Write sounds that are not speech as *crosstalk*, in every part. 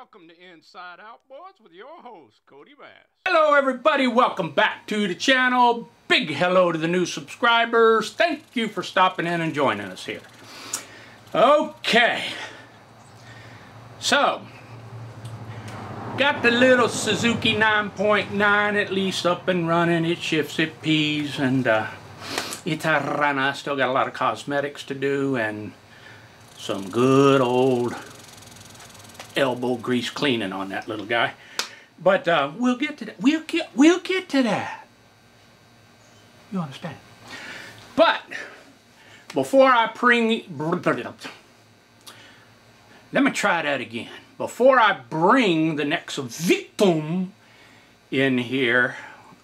Welcome to Inside Outboards with your host, Cody Bass. Hello everybody, welcome back to the channel. Big hello to the new subscribers. Thank you for stopping in and joining us here. Okay. So, got the little Suzuki 9.9 at least up and running. It shifts, it pees, and uh, it's a runner. I still got a lot of cosmetics to do and some good old elbow grease cleaning on that little guy. But uh, we'll get to that. We'll get we'll get to that. You understand? But before I bring let me try that again. Before I bring the next victim in here,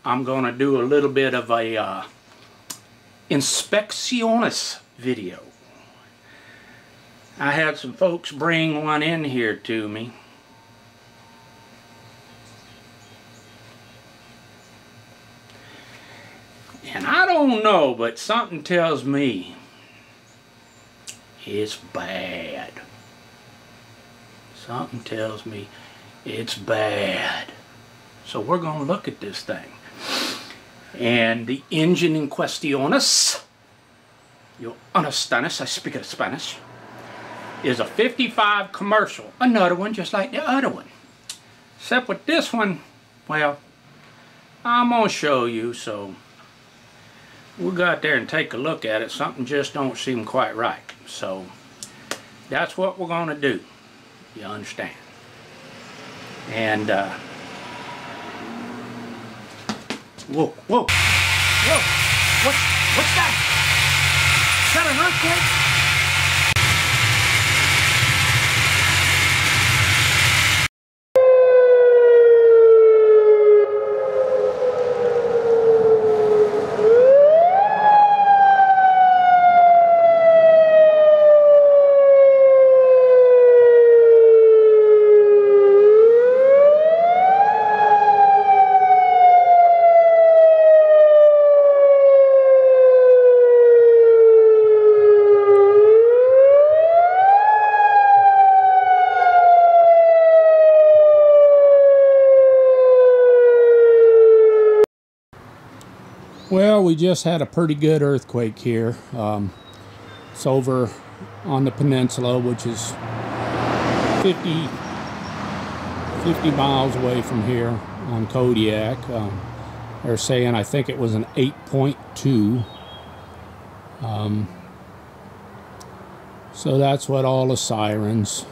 I'm going to do a little bit of a uh, inspecciones video. I had some folks bring one in here to me. And I don't know, but something tells me it's bad. Something tells me it's bad. So we're going to look at this thing. And the engine in cuestiones, you understand I speak Spanish is a 55 commercial. Another one just like the other one. Except with this one, well, I'm going to show you, so we'll go out there and take a look at it. Something just don't seem quite right. So that's what we're going to do. You understand? And, uh, whoa, whoa, whoa, what's, what's that? Is that an earthquake? Well, we just had a pretty good earthquake here. Um, it's over on the peninsula, which is 50, 50 miles away from here on Kodiak. Um, they're saying, I think it was an 8.2. Um, so that's what all the sirens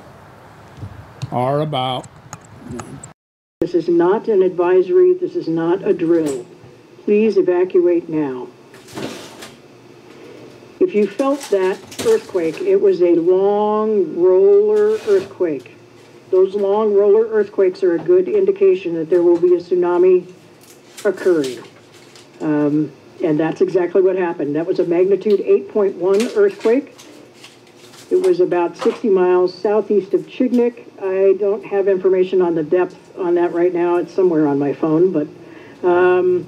are about. This is not an advisory. This is not a drill. Please evacuate now. If you felt that earthquake, it was a long roller earthquake. Those long roller earthquakes are a good indication that there will be a tsunami occurring. Um, and that's exactly what happened. That was a magnitude 8.1 earthquake. It was about 60 miles southeast of Chignik. I don't have information on the depth on that right now. It's somewhere on my phone, but um,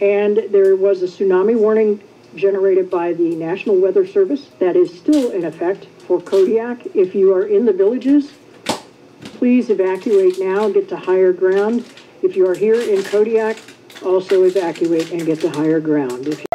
and there was a tsunami warning generated by the National Weather Service that is still in effect for Kodiak. If you are in the villages, please evacuate now, get to higher ground. If you are here in Kodiak, also evacuate and get to higher ground. If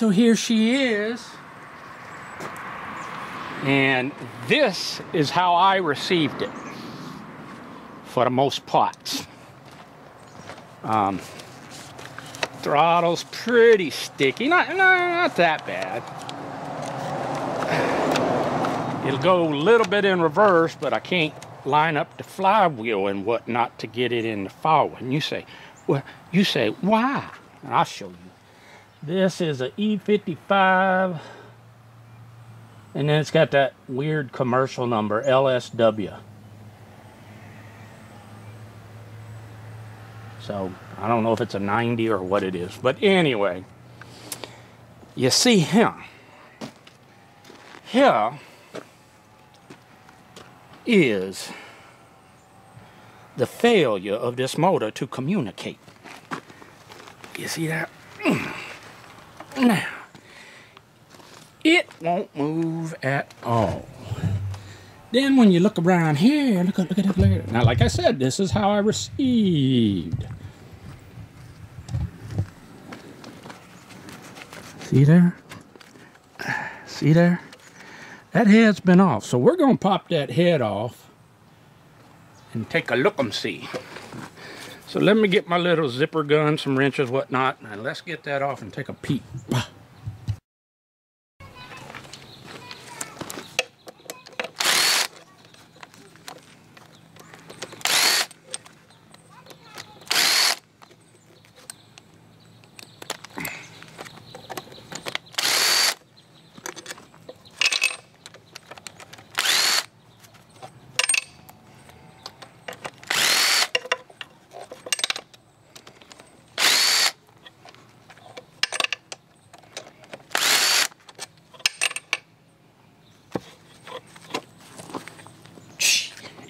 so here she is. And this is how I received it for the most part. Um, throttle's pretty sticky, not, not, not that bad. It'll go a little bit in reverse, but I can't line up the flywheel and whatnot to get it in the forward. And you say, well, you say, why? And I'll show you. This is a E55, and then it's got that weird commercial number, LSW. So I don't know if it's a 90 or what it is. But anyway, you see here. Here is the failure of this motor to communicate. You see that? *clears throat* Now, it won't move at all. Then when you look around here, look at, look at, look at. Now, like I said, this is how I received. See there? See there? That head's been off. So we're going to pop that head off and take a look and see. So let me get my little zipper gun, some wrenches, whatnot, and let's get that off and take a peek.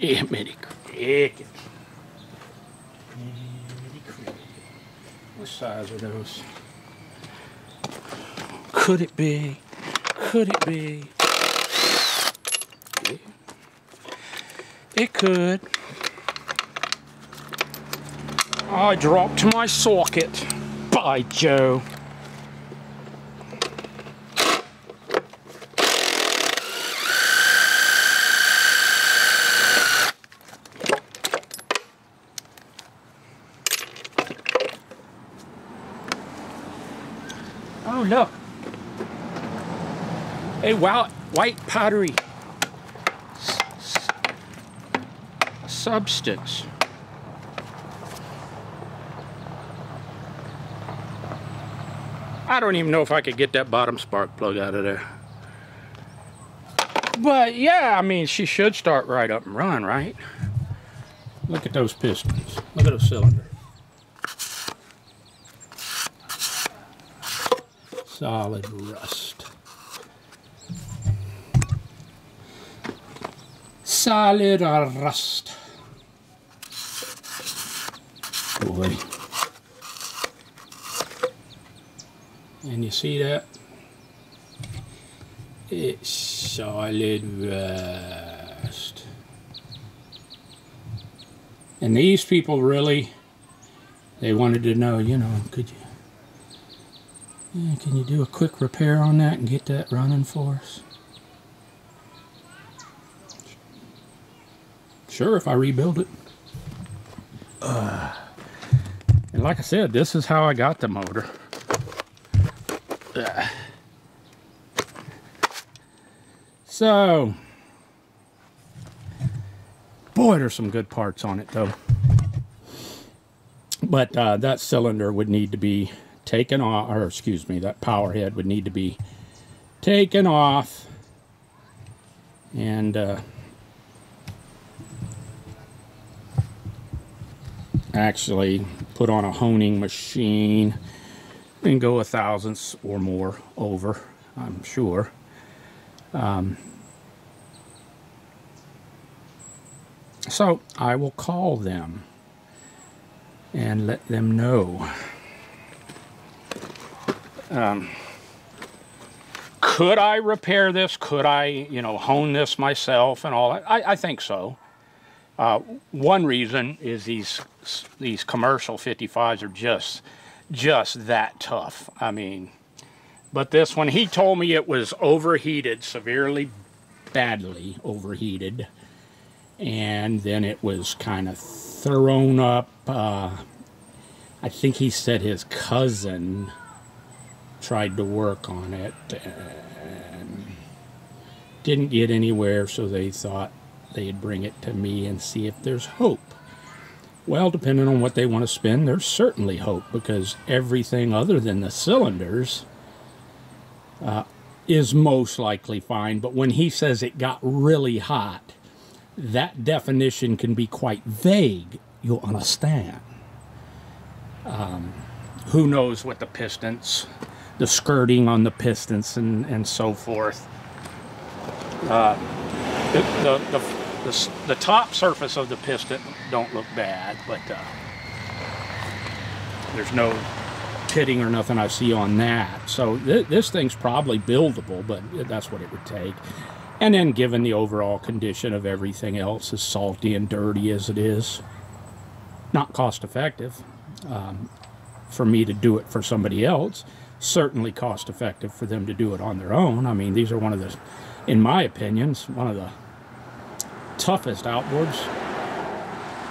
Yeah, many crickets. Many crickets. What size are those? Could it be? Could it be? It could. I dropped my socket. By Joe. Oh, look. A white s- substance. I don't even know if I could get that bottom spark plug out of there. But yeah, I mean, she should start right up and run, right? Look at those pistons. Look at those cylinders. solid rust. Solid rust. Boy. And you see that? It's solid rust. And these people really, they wanted to know, you know, could you yeah, can you do a quick repair on that and get that running for us? Sure, if I rebuild it. Uh, and like I said, this is how I got the motor. Uh, *sighs* so, boy, there's some good parts on it though. But uh, that cylinder would need to be taken off, or excuse me, that power head would need to be taken off and uh, actually put on a honing machine and go a thousandths or more over, I'm sure. Um, so I will call them and let them know. Um, could I repair this? Could I, you know, hone this myself and all that? I, I think so. Uh, one reason is these these commercial 55s are just just that tough. I mean, but this one, he told me it was overheated, severely, badly overheated. And then it was kind of thrown up. Uh, I think he said his cousin tried to work on it and didn't get anywhere, so they thought they'd bring it to me and see if there's hope. Well, depending on what they want to spend, there's certainly hope because everything other than the cylinders uh, is most likely fine. But when he says it got really hot, that definition can be quite vague. You'll understand. Um, who knows what the pistons, the skirting on the pistons, and, and so forth. Uh, the, the, the the, the top surface of the piston don't look bad, but uh, there's no pitting or nothing I see on that. So th this thing's probably buildable, but that's what it would take. And then given the overall condition of everything else, as salty and dirty as it is, not cost effective um, for me to do it for somebody else. Certainly cost effective for them to do it on their own. I mean, these are one of the, in my opinions, one of the toughest outboards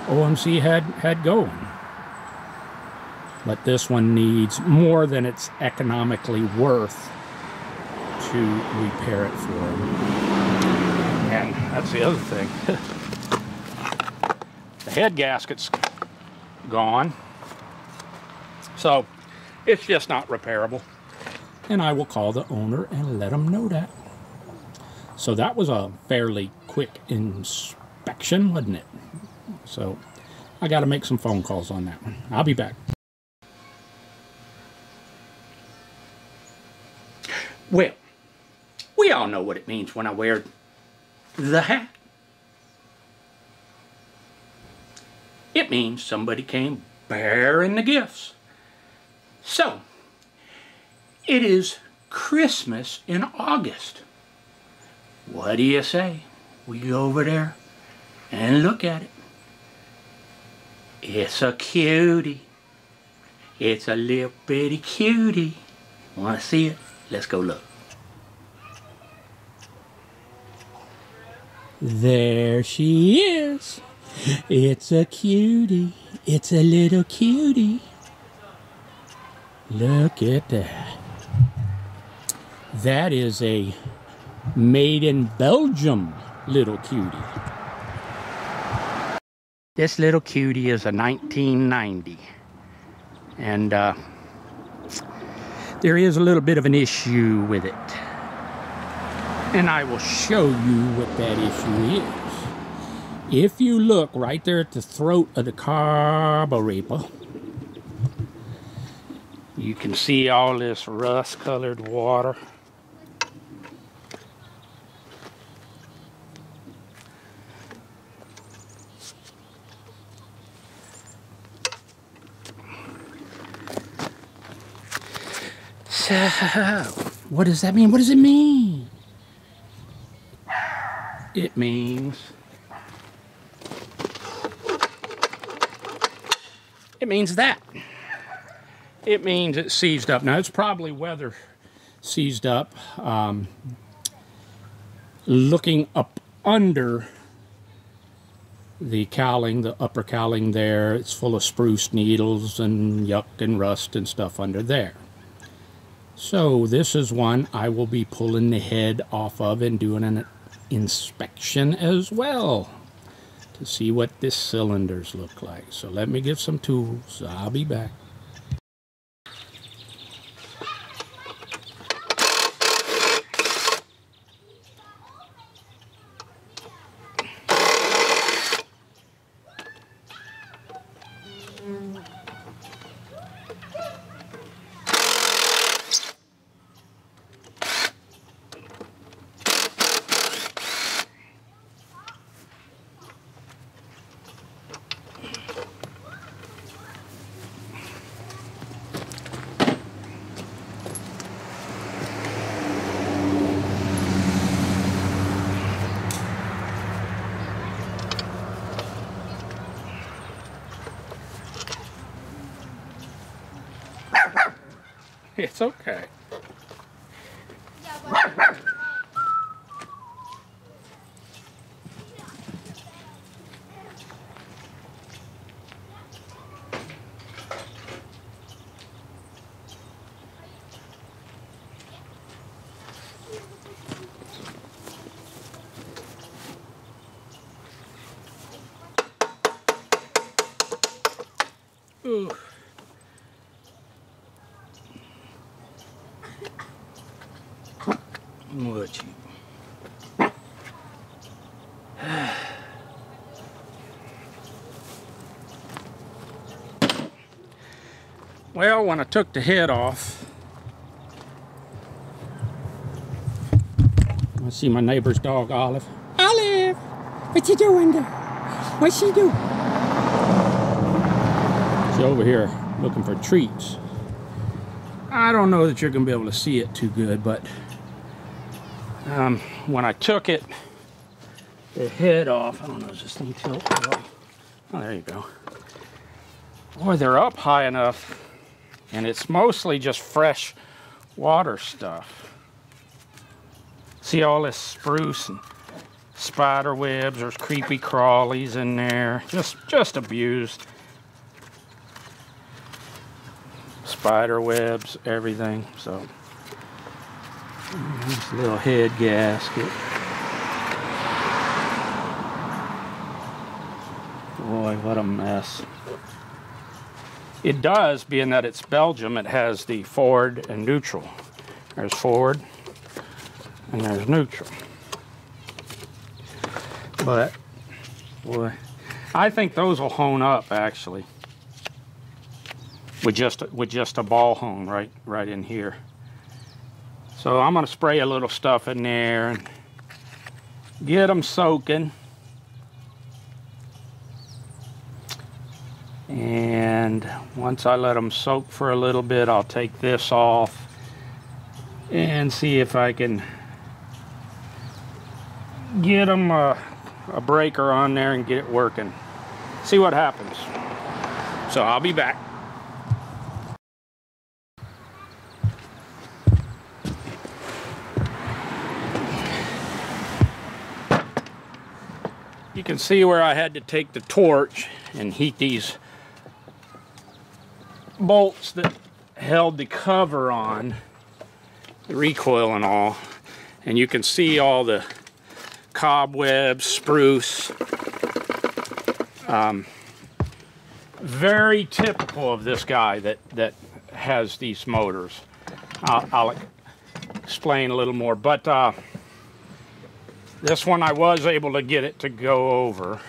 OMC had, had going. But this one needs more than it's economically worth to repair it for And that's the other thing. *laughs* the head gasket's gone. So it's just not repairable. And I will call the owner and let him know that. So that was a fairly quick inspection, wasn't it? So I got to make some phone calls on that one. I'll be back. Well, we all know what it means when I wear the hat. It means somebody came bearing the gifts. So, it is Christmas in August. What do you say? We go over there and look at it. It's a cutie. It's a little bitty cutie. Want to see it? Let's go look. There she is. It's a cutie. It's a little cutie. Look at that. That is a made in Belgium little cutie. This little cutie is a 1990. And uh, there is a little bit of an issue with it. And I will show you what that issue is. If you look right there at the throat of the carburetor, you can see all this rust colored water *sighs* what does that mean? What does it mean? It means it means that. It means it's seized up. Now it's probably weather seized up. Um, looking up under the cowling, the upper cowling there, it's full of spruce needles and yuck and rust and stuff under there. So this is one I will be pulling the head off of and doing an inspection as well to see what this cylinders look like. So let me get some tools. I'll be back. Well, when I took the head off, I see my neighbor's dog, Olive. Olive, what you doing there? What's she do? She's over here looking for treats. I don't know that you're gonna be able to see it too good, but um, when I took it, the head off, I don't know, is this thing tilt? Oh, there you go. Boy, they're up high enough, and it's mostly just fresh water stuff. See all this spruce and spider webs, there's creepy crawlies in there, just, just abused. Spider webs, everything, so. This little head gasket. Boy, what a mess. It does, being that it's Belgium, it has the forward and neutral. There's forward and there's neutral. But, boy, I think those will hone up actually. With just with just a ball hone right right in here. So I'm going to spray a little stuff in there and get them soaking. And once I let them soak for a little bit, I'll take this off and see if I can get them a, a breaker on there and get it working. See what happens. So I'll be back. You can see where I had to take the torch and heat these bolts that held the cover on, the recoil and all. And you can see all the cobwebs, spruce. Um, very typical of this guy that, that has these motors. I'll, I'll explain a little more. But uh, this one I was able to get it to go over.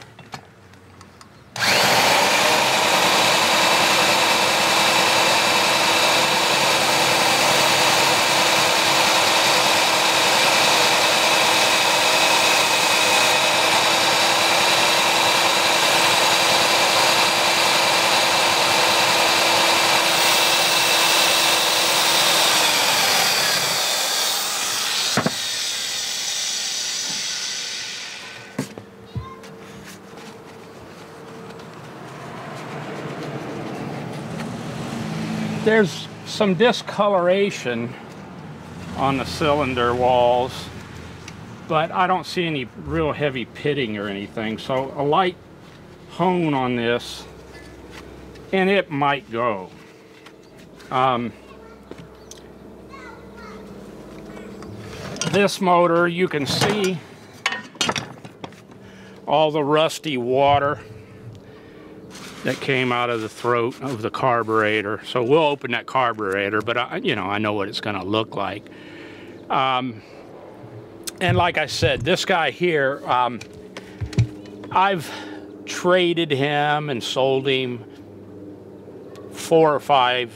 There's some discoloration on the cylinder walls, but I don't see any real heavy pitting or anything. So a light hone on this and it might go. Um, this motor, you can see all the rusty water that came out of the throat of the carburetor. So we'll open that carburetor, but I, you know, I know what it's gonna look like. Um, and like I said, this guy here, um, I've traded him and sold him four or five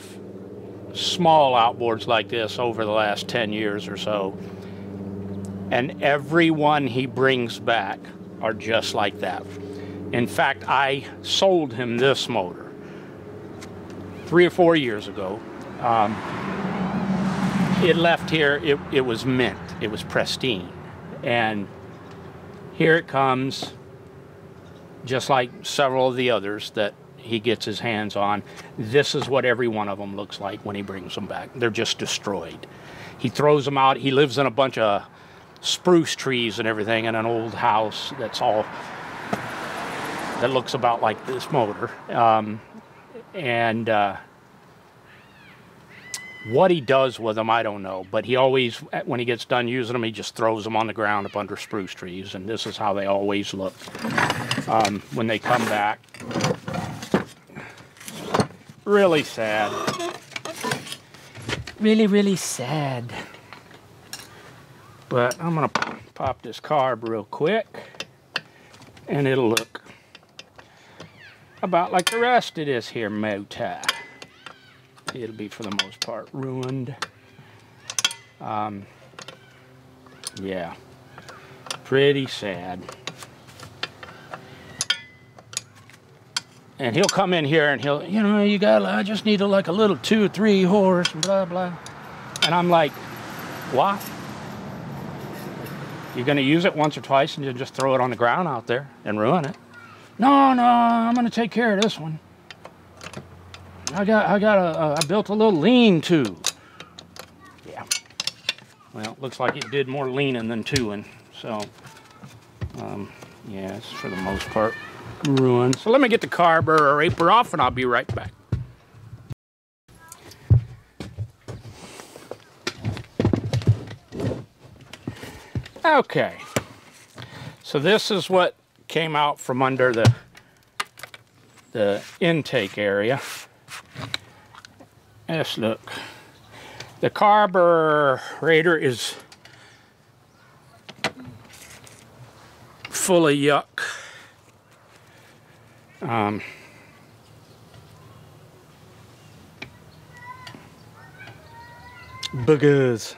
small outboards like this over the last 10 years or so. And every one he brings back are just like that. In fact, I sold him this motor three or four years ago. Um, it left here, it, it was mint, it was pristine. And here it comes, just like several of the others that he gets his hands on. This is what every one of them looks like when he brings them back. They're just destroyed. He throws them out. He lives in a bunch of spruce trees and everything in an old house that's all that looks about like this motor. Um, and uh, what he does with them, I don't know. But he always, when he gets done using them, he just throws them on the ground up under spruce trees. And this is how they always look um, when they come back. Really sad. Really, really sad. But I'm going to pop this carb real quick. And it'll look about like the rest of this here motor. It'll be for the most part ruined. Um, yeah, pretty sad. And he'll come in here and he'll, you know, you got, I just need a, like a little two, three horse, blah, blah. And I'm like, what? You're going to use it once or twice and you just throw it on the ground out there and ruin it. No, no, I'm going to take care of this one. I got, I got a, a I built a little lean-to. Yeah. Well, looks like it did more leaning than toing. So, um, yeah, it's for the most part ruined. So let me get the carburetor off and I'll be right back. Okay. So this is what came out from under the the intake area. Yes, look. The carburetor is full of yuck. Um, boogers.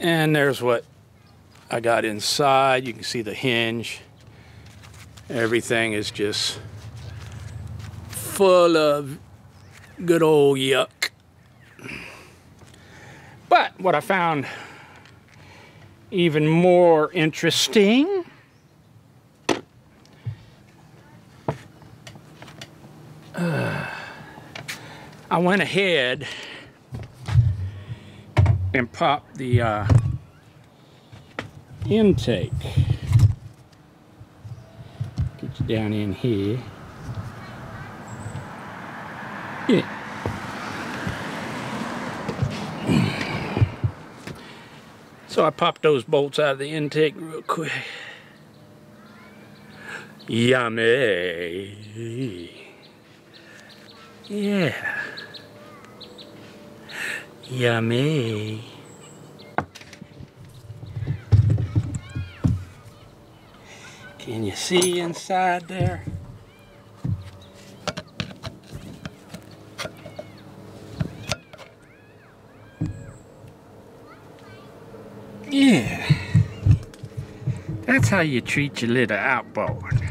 And there's what I got inside. You can see the hinge. Everything is just full of good old yuck. But what I found even more interesting uh, I went ahead and popped the uh, intake. Get you down in here. Yeah. So I popped those bolts out of the intake real quick. Yummy. Yeah. Yummy. Can you see inside there? Yeah. That's how you treat your little outboard.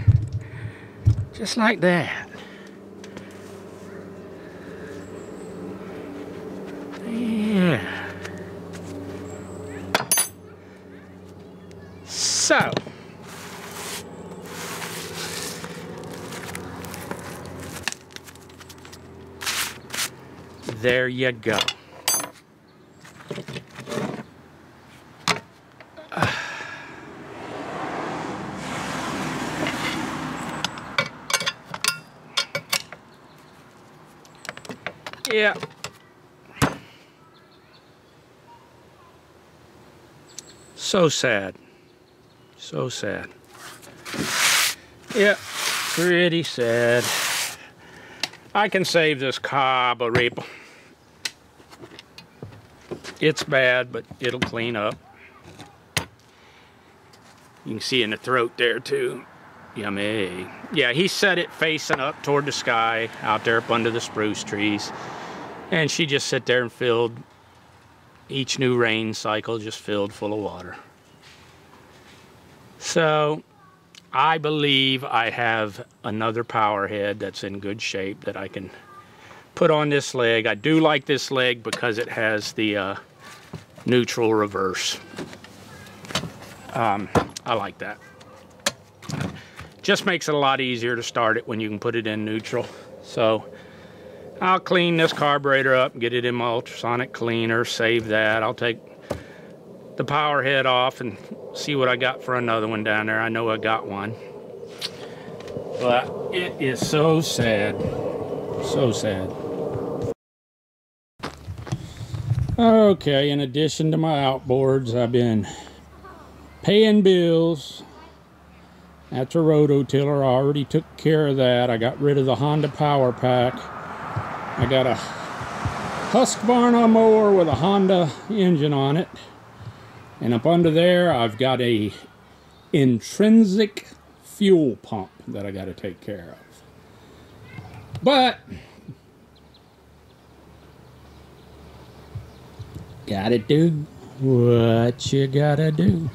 Just like that. Yeah. So. There you go. Yeah. So sad. So sad. Yeah, pretty sad. I can save this carburetor. It's bad, but it'll clean up. You can see in the throat there too. Yummy. Yeah, he set it facing up toward the sky out there up under the spruce trees. And she just sit there and filled each new rain cycle just filled full of water. So I believe I have another power head that's in good shape that I can put on this leg. I do like this leg because it has the uh, neutral reverse. Um, I like that. just makes it a lot easier to start it when you can put it in neutral. So I'll clean this carburetor up get it in my ultrasonic cleaner, save that. I'll take the power head off and see what I got for another one down there. I know I got one. But it is so sad. So sad. Okay, in addition to my outboards, I've been paying bills. That's a rototiller. I already took care of that. I got rid of the Honda Power Pack. I got a Husqvarna mower with a Honda engine on it. And up under there, I've got a intrinsic fuel pump that I got to take care of. But gotta do what you gotta do.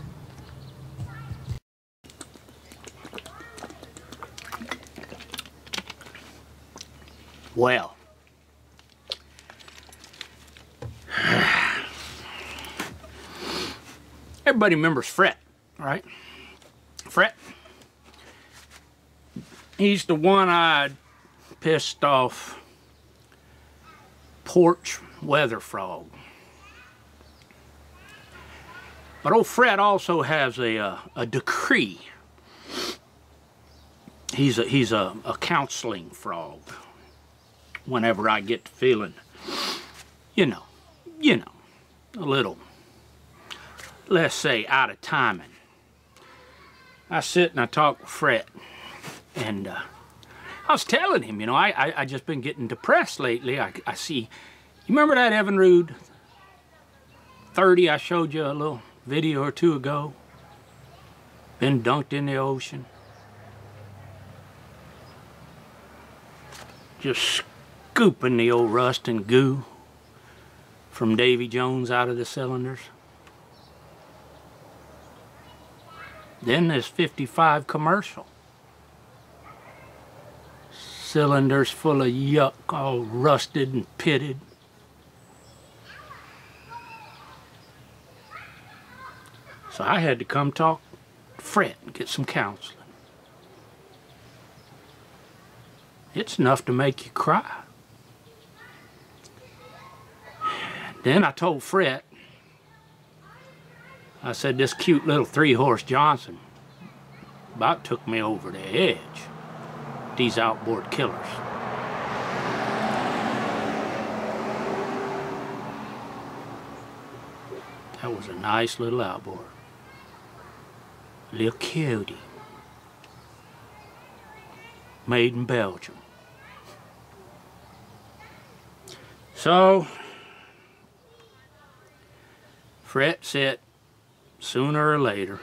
Well, *sighs* everybody remembers Fred, right? Fred. He's the one-eyed, pissed off porch weather frog. But old Fred also has a, uh, a decree. He's a, he's a, a counseling frog. Whenever I get feeling, you know, you know, a little, let's say, out of timing. I sit and I talk with Fred. And uh, I was telling him, you know, I, I, I just been getting depressed lately. I, I see, you remember that Evinrude 30 I showed you a little video or two ago. Been dunked in the ocean. Just scooping the old rust and goo from Davy Jones out of the cylinders. Then there's 55 commercial. Cylinders full of yuck, all rusted and pitted. So I had to come talk Fred and get some counseling. It's enough to make you cry. Then I told Fred, I said, this cute little three-horse Johnson about took me over the edge. These outboard killers. That was a nice little outboard. Little cutie. Made in Belgium. So, Fred said, sooner or later,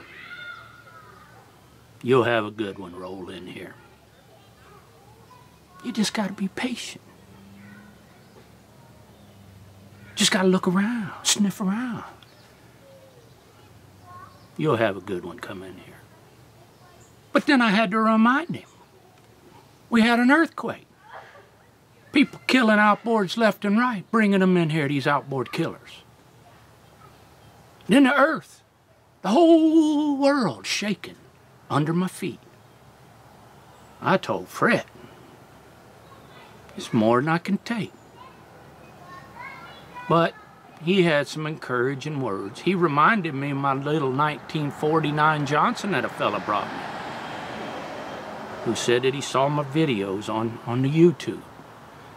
you'll have a good one roll in here. You just got to be patient. Just got to look around, sniff around. You'll have a good one come in here. But then I had to remind him. We had an earthquake. People killing outboards left and right, bringing them in here, these outboard killers. Then the earth, the whole world shaking under my feet. I told Fred, it's more than I can take. But he had some encouraging words. He reminded me of my little 1949 Johnson that a fella brought me, who said that he saw my videos on, on the YouTube.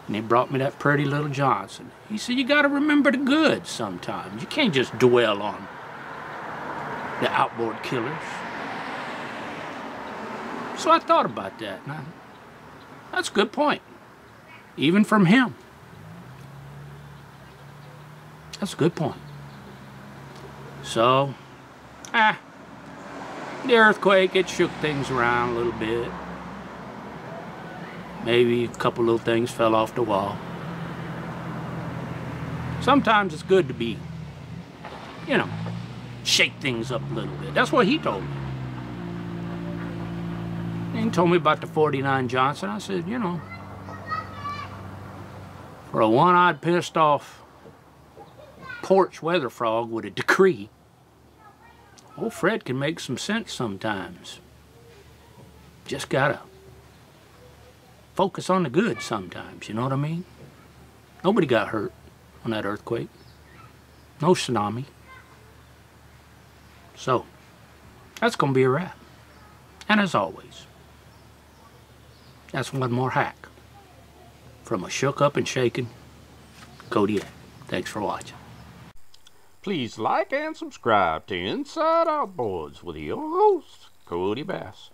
And he brought me that pretty little Johnson. He said, you got to remember the good sometimes. You can't just dwell on the outboard killers. So I thought about that. I, that's a good point. Even from him. That's a good point. So, ah, the earthquake, it shook things around a little bit. Maybe a couple little things fell off the wall. Sometimes it's good to be, you know, shake things up a little bit. That's what he told me. He told me about the 49 Johnson. I said, you know, for a one-eyed pissed off porch weather frog with a decree, old Fred can make some sense sometimes. just gotta focus on the good sometimes, you know what I mean? Nobody got hurt on that earthquake. No tsunami. So, that's gonna be a wrap. And as always, that's one more hack from a shook up and shaken Kodiak. Thanks for watching. Please like and subscribe to Inside Outboards with your host, Cody Bass.